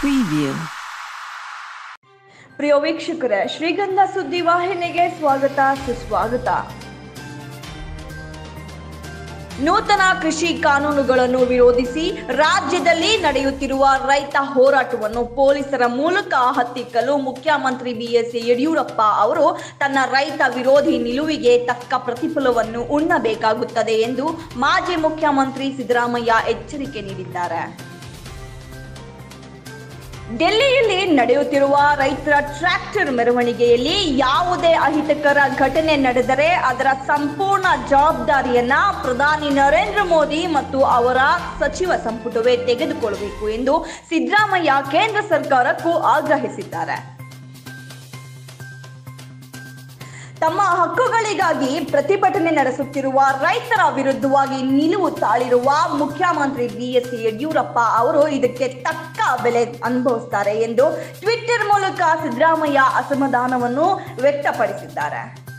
Preview. ಪ್ರಿಯ ವೀಕ್ಷಕರ, ಶ್ರೀಗಂಧ ಸುದ್ದಿ ವಾಹಿನಿಗೆ ಸ್ವಾಗತ, ಸುಸ್ವಾಗತ ನೂತನ ಕೃಷಿ ಕಾನೂನುಗಳನ್ನು ವಿರೋಧಿಸಿ ರಾಜ್ಯದಲ್ಲಿ ನಡೆಯುತ್ತಿರುವ ರೈತ ಹೋರಾಟವನ್ನು ಪೊಲೀಸರ ಮೂಲಕ ಹತ್ತಿಕ್ಕಲು ಮುಖ್ಯಮಂತ್ರಿ ಬಿಎಸ್ ಯಡಿಯೂರಪ್ಪ ಅವರು ತನ್ನ ರೈತ ವಿರೋಧಿ ನಿಲುವಿಗೆ ತಕ್ಕ ಪ್ರತಿಫಲವನ್ನು ಉಣ್ಣಬೇಕಾಗುತ್ತದೆ ಎಂದು ಮಾಜಿ ಮುಖ್ಯಮಂತ್ರಿ ಸಿದ್ದರಾಮಯ್ಯ ಎಚ್ಚರಿಕೆ ನೀಡಿದ್ದಾರೆ ಡೆಲ್ಲಿಯಲ್ಲಿ ನಡೆಯುತ್ತಿರುವ ರೈತರ ಟ್ರ್ಯಾಕ್ಟರ್ ಮೆರವಣಿಗೆಯಲ್ಲಿ ಯಾವುದೇ ಅಹಿತಕರ ಘಟನೆ ನಡೆದರೆ ಅದರ ಸಂಪೂರ್ಣ ಜವಾಬ್ದಾರಿಯನ್ನ ಪ್ರಧಾನಿ ನರೇಂದ್ರ ಮೋದಿ ಮತ್ತು ಅವರ ಸಚಿವ ಸಂಪುಟವೇ ತೆಗೆದುಕೊಳ್ಳಬೇಕು ಎಂದು ಸಿದ್ದರಾಮಯ್ಯ ಕೇಂದ್ರ ಸರ್ಕಾರಕ್ಕೂ ಆಗ್ರಹಿಸಿದ್ದಾರೆ. ತಮ್ಮ ಹಕ್ಕುಗಳಿಗಾಗಿ ಪ್ರತಿಭಟನೆ ನಡೆಸುತ್ತಿರುವ ರೈತರ ವಿರುದ್ಧವಾಗಿ ನಿಲುವು ತಾಳಿರುವ ಮುಖ್ಯಮಂತ್ರಿ ಬಿಎಸ್ ಯಡಿಯೂರಪ್ಪ ಅವರು ಇದಕ್ಕೆ ತಕ್ಕ ಬೆಲೆ ಅನುಭವಿಸ್ತಾರೆ ಎಂದು ಟ್ವಿಟ್ಟರ್ ಮೂಲಕ ಸಿದ್ದರಾಮಯ್ಯ ಅಸಮಾಧಾನವನ್ನು ವ್ಯಕ್ತಪಡಿಸಿದ್ದಾರೆ.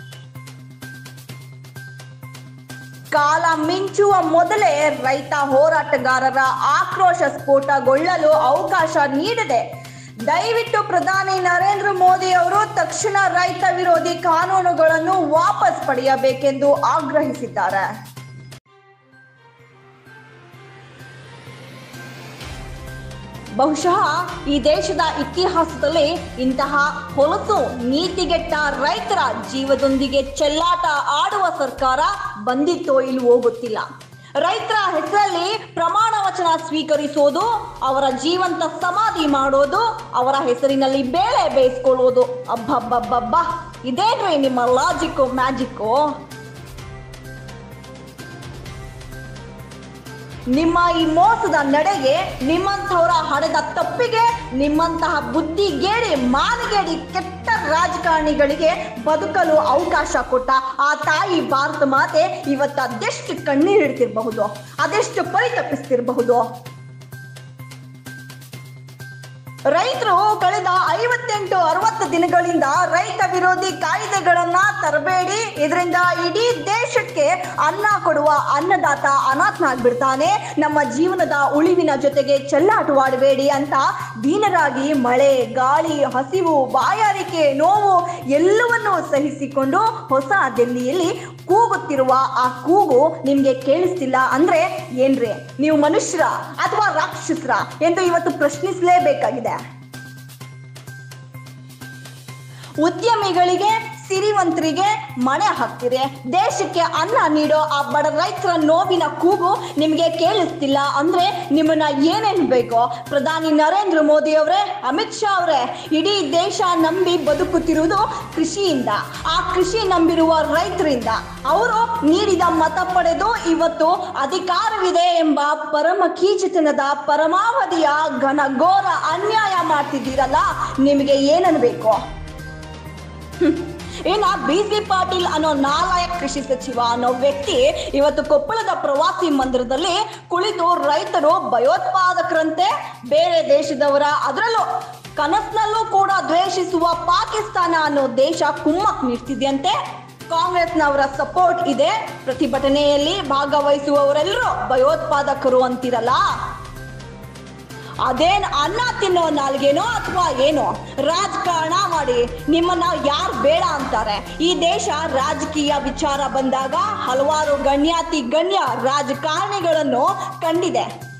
ಕಾಲ ಮಿಂಚುವ ಮೊದಲೇ ರೈತ ಹೋರಾಟಗಾರರ ಆಕ್ರೋಶ ಸ್ಫೋಟಗೊಳ್ಳಲು ಅವಕಾಶ ನೀಡದೆ ದಯವಿಟ್ಟು ಪ್ರಧಾನಿ ನರೇಂದ್ರ ಮೋದಿ ಅವರು ತಕ್ಷಣ ರೈತ ವಿರೋಧಿ ಕಾನೂನುಗಳನ್ನು ವಾಪಸ್ ಪಡೆಯಬೇಕೆಂದು ಆಗ್ರಹಿಸಿದ್ದಾರೆ. ಬಹುಶಃ ಈ ದೇಶದ ಇತಿಹಾಸದಲ್ಲಿ ಇಂತಹ ಹೊಲಸು ನೀತಿಗೆಟ್ಟ ರೈತರ ಜೀವದೊಂದಿಗೆ ಚೆಲ್ಲಾಟ ಆಡುವ ಸರ್ಕಾರ ಬಂದಿತ್ತೋ ಇಲ್ಲಿ ಗೊತ್ತಿಲ್ಲ. ರೈತರ ಹೆಸರಲ್ಲಿ ಪ್ರಮಾಣ ವಚನ ಸ್ವೀಕರಿಸೋದು ಅವರ ಜೀವಂತ ಸಮಾಧಿ ಮಾಡೋದು, ಅವರ ಹೆಸರಿನಲ್ಲಿ ಬೇಳೆ ಬೇಯಿಸ್ಕೊಳ್ಳೋದು ಅಬ್ಬಬ್ಬಬ್ಬಬ್ಬ. ಇದೇನ್ರಿ ನಿಮ್ಮ ಲಾಜಿಕ್ಕು ಮ್ಯಾಜಿಕ್ಕು ನಿಮ್ಮ ಈ ಮೋಸದ ನಡೆಗೆ ನಿಮ್ಮಂಥವರ ಹಡೆದ ತಪ್ಪಿಗೆ ನಿಮ್ಮಂತಹ ಬುದ್ಧಿಗೇಡಿ, ಮಾನಗೇಡಿ ಕೆಟ್ಟ ರಾಜಕಾರಣಿಗಳಿಗೆ ಬದುಕಲು ಅವಕಾಶ ಕೊಟ್ಟ ಆ ತಾಯಿ ಭಾರತ ಮಾತೆ ಇವತ್ತು ಅದೆಷ್ಟು ಕಣ್ಣೀರಿಡ್ತಿರಬಹುದು ಅದೆಷ್ಟು ಪರಿತಪಿಸ್ತಿರಬಹುದು ರೈತರು ಕಳೆದ ಐವತ್ತೆಂಟು ಅರವತ್ತು ದಿನಗಳಿಂದ ರೈತ ವಿರೋಧಿ ಕಾಯ್ದೆಗಳನ್ನ ತರಬೇಡಿ. ಇದರಿಂದ ಇಡೀ ದೇಶಕ್ಕೆ ಅನ್ನ ಕೊಡುವ ಅನ್ನದಾತ ಅನಾಥನ ಆಗ್ಬಿಡ್ತಾನೆ ನಮ್ಮ ಜೀವನದ ಉಳಿವಿನ ಜೊತೆಗೆ ಚೆಲ್ಲಾಟವಾಡಬೇಡಿ ಅಂತ ದೀನರಾಗಿ ಮಳೆ, ಗಾಳಿ, ಹಸಿವು, ಬಾಯಾರಿಕೆ, ನೋವು ಎಲ್ಲವನ್ನೂ ಸಹಿಸಿಕೊಂಡು ಹೊಸ ದೆಲ್ಲಿಯಲ್ಲಿ ಕೂಗುತ್ತಿರುವ ಆ ಕೂಗು ನಿಮ್ಗೆ ಕೇಳಿಸ್ತಿಲ್ಲ ಅಂದ್ರೆ ಏನ್ರಿ? ನೀವು ಮನುಷ್ಯರ ಅಥವಾ ರಾಕ್ಷಸರ ಎಂದು ಇವತ್ತು ಪ್ರಶ್ನಿಸಲೇಬೇಕಾಗಿದೆ. ಉದ್ಯಮಿಗಳಿಗೆ ಸಿರಿವಂತರಿಗೆ ಮಣೆ ಹಾಕ್ತಿದೆ ದೇಶಕ್ಕೆ ಅನ್ನ ನೀಡೋ ಆ ಬಡ ರೈತರ ನೋವಿನ ಕೂಗು ನಿಮಗೆ ಕೇಳಿಸ್ತಿಲ್ಲ ಅಂದ್ರೆ ನಿಮ್ಮನ್ನ ಏನೇನು ಬೇಕೋ? ಪ್ರಧಾನಿ ನರೇಂದ್ರ ಮೋದಿ ಅವರೇ, ಅಮಿತ್ ಶಾ ಅವರೇ, ಇಡೀ ದೇಶ ನಂಬಿ ಬದುಕುತ್ತಿರುವುದು ಕೃಷಿಯಿಂದ. ಆ ಕೃಷಿ ನಂಬಿರುವ ರೈತರಿಂದ. ಅವರು ನೀಡಿದ ಮತ ಪಡೆದು ಇವತ್ತು ಅಧಿಕಾರವಿದೆ ಎಂಬ ಪರಮ ಕೀಚತನದ ಪರಮಾವಧಿಯ ಘನಘೋರ ಅನ್ಯಾಯ ಮಾಡ್ತಿದ್ದೀರಲ್ಲ, ನಿಮಗೆ ಏನನ್ಬೇಕು ಇನ್ನ ಬಿ ಸಿ ಪಾಟೀಲ್ ಅನ್ನೋ ನಾಲಾಯಕ್ ಕೃಷಿ ಸಚಿವ ಅನ್ನೋ ವ್ಯಕ್ತಿ ಇವತ್ತು ಕೊಪ್ಪಳದ ಪ್ರವಾಸಿ ಮಂದಿರದಲ್ಲಿ ಕುಳಿತು ರೈತರು ಭಯೋತ್ಪಾದಕರಂತೆ ಬೇರೆ ದೇಶದವರ ಅದರಲ್ಲೂ ಕನಸಿನಲ್ಲೂ ಕೂಡ ದ್ವೇಷಿಸುವ ಪಾಕಿಸ್ತಾನ ಅನ್ನೋ ದೇಶ ಕುಮ್ಮಕ್ ನೀಡ್ತಿದೆಯಂತೆ ಕಾಂಗ್ರೆಸ್ನವರ ಸಪೋರ್ಟ್ ಇದೆ. ಪ್ರತಿಭಟನೆಯಲ್ಲಿ ಭಾಗವಹಿಸುವವರೆಲ್ಲರೂ ಭಯೋತ್ಪಾದಕರು ಅಂತಿರಲ್ಲ. ಅದೇನ್ ಅನ್ನ ತಿನ್ನೋ ನಾಲ್ಗೇನೋ ಅಥವಾ ಏನೋ? ರಾಜಕಾರಣ ಮಾಡಿ. ನಿಮ್ಮನ್ನ ಯಾರು ಬೇಡ ಅಂತಾರೆ? ಈ ದೇಶ ರಾಜಕೀಯ ವಿಚಾರ ಬಂದಾಗ ಹಲವಾರು ಗಣ್ಯಾತಿ ಗಣ್ಯ ರಾಜಕಾರಣಿಗಳನ್ನು ಕಂಡಿದೆ.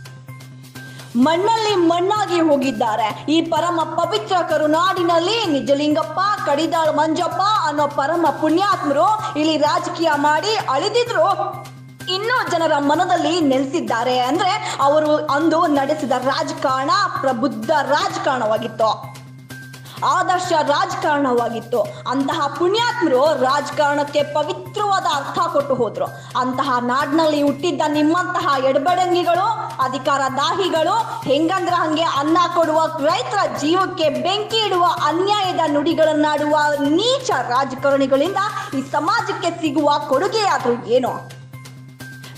ಮಣ್ಣಲ್ಲಿ ಮಣ್ಣಾಗಿ ಹೋಗಿದ್ದಾರೆ. ಈ ಪರಮ ಪವಿತ್ರ ಕರುನಾಡಿನಲ್ಲಿ ನಿಜಲಿಂಗಪ್ಪ, ಕಡಿದಾಳ್ ಮಂಜಪ್ಪ ಅನ್ನೋ ಪರಮ ಪುಣ್ಯಾತ್ಮರು ಇಲ್ಲಿ ರಾಜಕೀಯ ಮಾಡಿ ಅಳಿದಿದ್ರು. ಇನ್ನೂ ಜನರ ಮನದಲ್ಲಿ ನೆಲೆಸಿದ್ದಾರೆ ಅಂದ್ರೆ ಅವರು ಅಂದು ನಡೆಸಿದ ರಾಜಕಾರಣ ಪ್ರಬುದ್ಧ ರಾಜಕಾರಣವಾಗಿತ್ತು. ಆದರ್ಶ ರಾಜಕಾರಣವಾಗಿತ್ತು. ಅಂತಹ ಪುಣ್ಯಾತ್ಮರು ರಾಜಕಾರಣಕ್ಕೆ ಪವಿತ್ರವಾದ ಅರ್ಥ ಕೊಟ್ಟು ಹೋದ್ರು. ಅಂತಹ ನಾಡಿನಲ್ಲಿ ಹುಟ್ಟಿದ್ದ ನಿಮ್ಮಂತಹ ಎಡಬಡಂಗಿಗಳು, ಅಧಿಕಾರ ದಾಹಿಗಳು, ಹೆಂಗಂದ್ರ ಹಂಗೆ ಅನ್ನ ಕೊಡುವ ರೈತರ ಜೀವಕ್ಕೆ ಬೆಂಕಿ ಇಡುವ ಅನ್ಯಾಯದ ನುಡಿಗಳನ್ನಾಡುವ ನೀಚ ರಾಜಕಾರಣಿಗಳಿಂದ ಈ ಸಮಾಜಕ್ಕೆ ಸಿಗುವ ಕೊಡುಗೆಯಾದ್ರೂ ಏನು?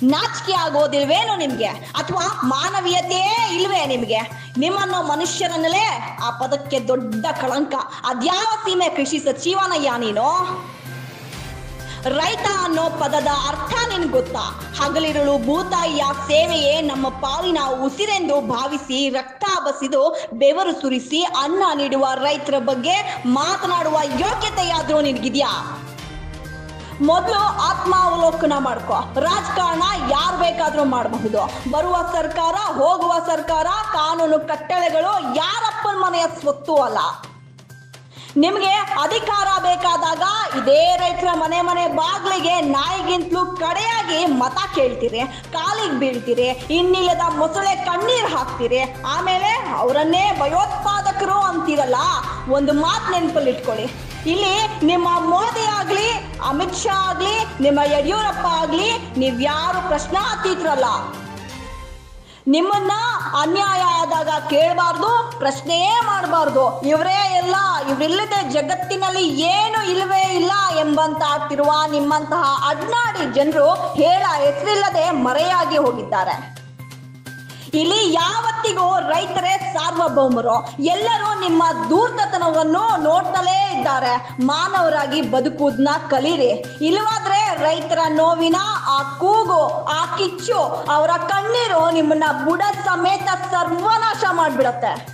ನಾಚಿಕೆ ಆಗೋದಿಲ್ವೇನು ನಿಮ್ಗೆ? ಅಥವಾ ಮಾನವೀಯತೆಯೇ ಇಲ್ವೇ ನಿಮ್ಗೆ? ನಿಮ್ಮನ್ನು ಮನುಷ್ಯರನ್ನಲೇ ಆ ಪದಕ್ಕೆ ದೊಡ್ಡ ಕಳಂಕ. ಅದ್ಯಾವ ಸೀಮೆ ಕೃಷಿ ಸಚಿವನಯ್ಯ ನೀನು? ರೈತ ಅನ್ನೋ ಪದದ ಅರ್ಥ ನಿನ್ ಗೊತ್ತಾ? ಹಗಲಿರುಳು ಭೂತಾಯಿಯ ಸೇವೆಯೇ ನಮ್ಮ ಪಾಲಿನ ಉಸಿರೆಂದು ಭಾವಿಸಿ ರಕ್ತ ಬಸಿದು ಬೆವರು ಸುರಿಸಿ ಅನ್ನ ನೀಡುವ ರೈತರ ಬಗ್ಗೆ ಮಾತನಾಡುವ ಯೋಗ್ಯತೆಯಾದ್ರೂ ನಿನ್ಗಿದ್ಯಾ? ಮೊದಲು ಆತ್ಮಾವಲೋಕನ ಮಾಡ್ಕೋ. ರಾಜಕಾರಣ ಯಾರು ಬೇಕಾದರೂ ಮಾಡಬಹುದು. ಬರುವ ಸರ್ಕಾರ, ಹೋಗುವ ಸರ್ಕಾರ, ಕಾನೂನು ಕಟ್ಟಳೆಗಳು ಯಾರಪ್ಪನ ಮನೆಯ ಸ್ವತ್ತು ಅಲ್ಲ. ನಿಮಗೆ ಅಧಿಕಾರ ಬೇಕಾದಾಗ ಇದೇ ರೈತರ ಮನೆ ಮನೆ ಬಾಗಿಲಿಗೆ ನಾಯಿಗಿಂತಲೂ ಕಡೆಯಾಗಿ ಮತ ಕೇಳ್ತೀರಿ, ಕಾಲಿಗೆ ಬೀಳ್ತೀರಿ, ಇನ್ನಿಲ್ಲದ ಮೊಸಳೆ ಕಣ್ಣೀರು ಹಾಕ್ತೀರಿ. ಆಮೇಲೆ ಅವರನ್ನೇ ಭಯೋತ್ಪಾದಕರು ಅಂತೀರಲ್ಲ, ಒಂದು ಮಾತು ನೆನಪಲ್ಲಿ ಇಟ್ಕೊಳ್ಳಿ ಇಲ್ಲಿ ನಿಮ್ಮ ಮೋದಿ ಆಗ್ಲಿ ಅಮಿತ್ ಶಾ ಆಗ್ಲಿ, ನಿಮ್ಮ ಯಡಿಯೂರಪ್ಪ ಆಗ್ಲಿ ನೀವ್ಯಾರು ಪ್ರಶ್ನಾತೀತರಲ್ಲ. ನಿಮ್ಮನ್ನ ಅನ್ಯಾಯ ಆದಾಗ ಕೇಳಬಾರ್ದು ಪ್ರಶ್ನೆಯೇ ಮಾಡಬಾರ್ದು. ಇವರೇ ಎಲ್ಲ, ಇವರಿಲ್ಲದೆ ಜಗತ್ತಿನಲ್ಲಿ ಏನು ಇಲ್ಲವೇ ಇಲ್ಲ ಎಂಬಂತ ಆಗ್ತಿರುವ ನಿಮ್ಮಂತಹ ಅಡ್ನಾಡಿ ಜನರು ಹೇಳ ಹೆಸರಿಲ್ಲದೆ ಮರೆಯಾಗಿ ಹೋಗಿದ್ದಾರೆ. ಇಲ್ಲಿ ಯಾವತ್ತಿಗೂ ರೈತರೇ ಸಾರ್ವಭೌಮರು. ಎಲ್ಲರೂ ನಿಮ್ಮ ದೂರ್ತತನವನ್ನು ನೋಡ್ತಲೇ ಇದ್ದಾರೆ. ಮಾನವರಾಗಿ ಬದುಕುವುದನ್ನ ಕಲೀರಿ. ಇಲ್ಲವಾದ್ರೆ ರೈತರ ನೋವಿನ, ಆ ಕೂಗು, ಆ ಕಿಚ್ಚು ಅವರ ಕಣ್ಣೀರು ನಿಮ್ಮನ್ನ ಬುಡ ಸಮೇತ ಸರ್ವನಾಶ ಮಾಡ್ಬಿಡತ್ತೆ.